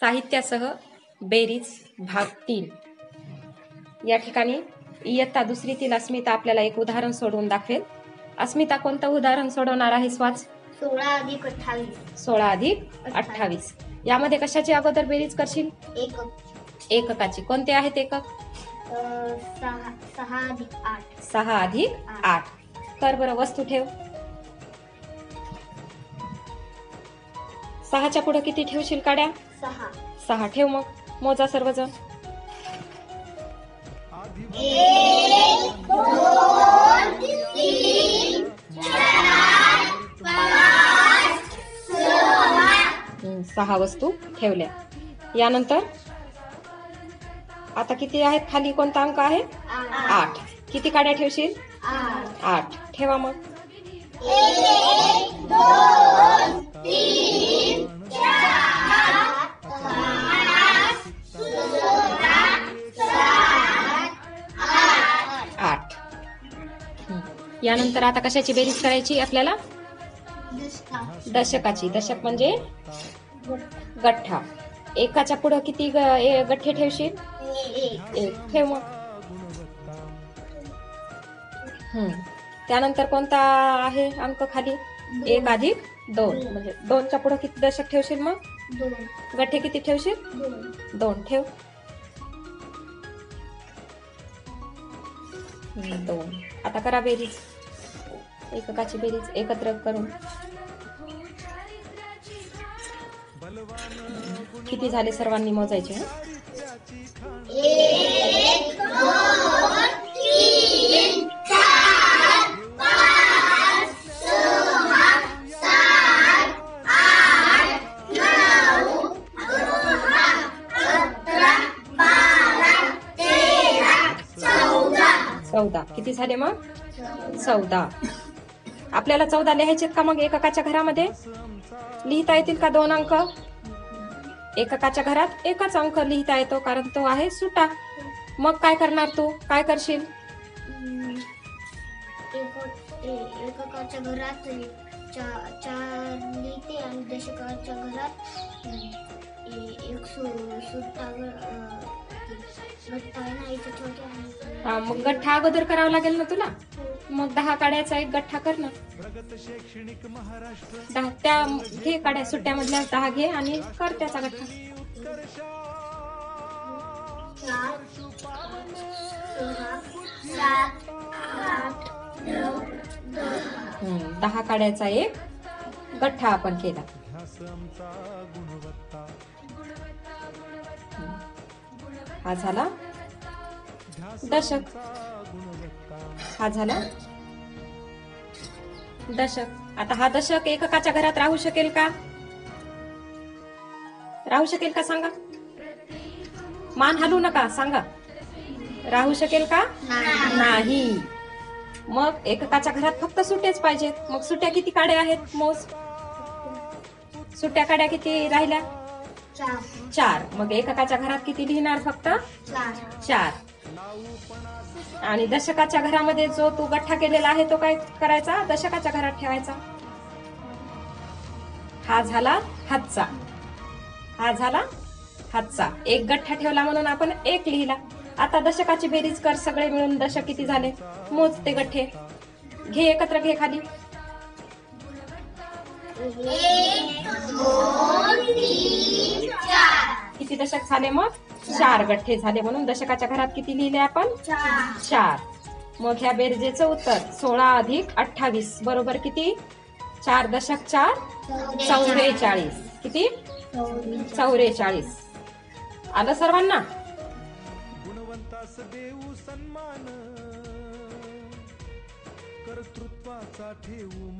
साहित्यासह बेरीज भाग तीन. या ठिकाणी इयत्ता दुसरीतील अस्मिता आपल्याला एक उदाहरण सोडवून दाखवेल. अस्मिता कोणतं उदाहरण सोडवणार आहे स्वाच सोळा अधिक अठ्ठावीस. सोळा अधिक अठ्ठावीस. यामध्ये कशाची अगोदर बेरीज करशील? एक एककाची. कोणते आहेत एकक? सहा अधिक आठ. सहा अधिक आठ. तर बरं वस्तू ठेव. सहाच्या पुढे किती ठेवशील काड्या? सहा. सहा ठेव मग. मोजा सर्वजण. सहा वस्तू ठेवल्या. यानंतर आता किती आहेत? खाली कोणता अंक आहे? आठ. किती काड्या ठेवशील? आठ. आठ. ठेवा मग. यानंतर आता कशाची बेरीज करायची आपल्याला? दशकाची. दशक म्हणजे गठ्ठा. एकाच्या पुढं किती गठ्ठे ठेवशील? ठेव मग. हम्म. त्यानंतर कोणता आहे अंक खाली? एक अधिक दोन. म्हणजे दोनच्या पुढे किती दशक ठेवशील मग? गठ्ठे किती ठेवशील? दोन. ठेव. दोन. आता करा बेरीज. एककाची बेरीज एकत्र करून. किती झाले सर्वांनी मोजायचे चौदा. किती झाले मग? चौदा. आपल्याला चौदा लिहायचेत का मग एककाच्या घरामध्ये? लिहिता येतील का दोन अंक? एककाच्या घरात एकच अंक लिहिता येतो कारण तो आहे सुटा. मग काय करणार तू? काय करशील? एककाच्या घरात चा- चार लिहिते आणि दशकाच्या घरात एक सुट्टा हा मग गठ्ठा अगोदर करावा लागेल ना तुला? मग दहा काड्याचा एक गठ्ठा कर ना. दहा त्या घे काड्या सुट्ट्यामधल्या दहा घे आणि कर त्याचा गठ्ठा. दहा काड्याचा एक गठ्ठा आपण केला. हा झाला दशक. हा झाला? दशक. आता हा दशक एककाच्या घरात राहू शकेल का? राहू शकेल का सांगा? मान हलू नका सांगा. राहू शकेल का? नाही. मग एककाच्या घरात फक्त सुट्टेच पाहिजेत. मग सुट्ट्या किती काड्या आहेत मोज? सुट्ट्या काड्या किती राहिल्या? चार. मग एककाच्या घरात किती लिहिणार फक्त? चार. आणि दशकाच्या घरामध्ये जो तू गठ्ठा केलेला आहे तो काय करायचा? दशकाच्या घरात ठेवायचा. हा झाला हातचा. हा झाला हातचा. एक गठ्ठा ठेवला म्हणून आपण एक लिहिला. आता दशकाची बेरीज कर सगळे मिळून दशक किती झाले? मोज ते गठ्ठे. घे एकत्र घे खाली. किती दशक झाले मग? चार गठ्ठे झाले म्हणून दशकाच्या घरात किती लिहिले आपण? चार. मग ह्या बेरजेचं उत्तर सोळा अधिक अठ्ठावीस. बरोबर किती? चार दशक चार? चौवेचाळीस. किती? चौवेचाळीस. आलं सर्वांना? गुणवंतास देऊ सन्मान. कर्तृत्वाचा ठेवू